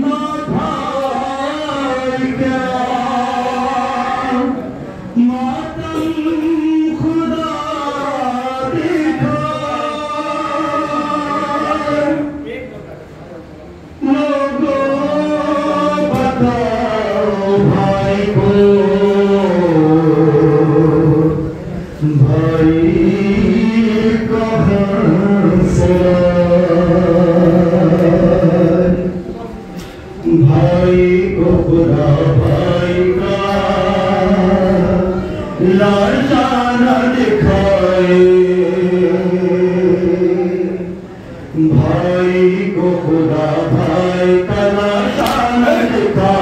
Lord, بھائی کو برا بھائی کا لالانہ دکھائے۔ بھائی کو خدا بھائی کا لالانہ دکھائے۔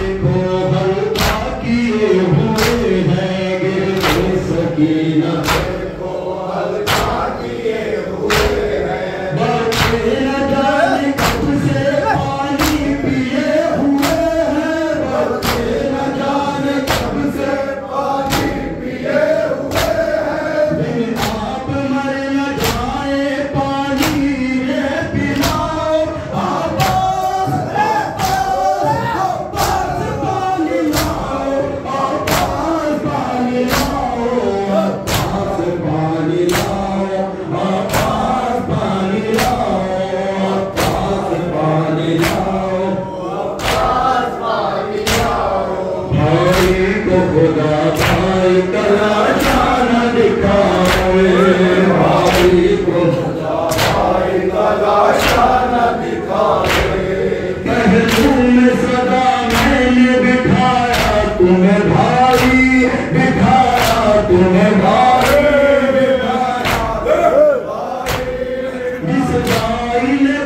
Sadaile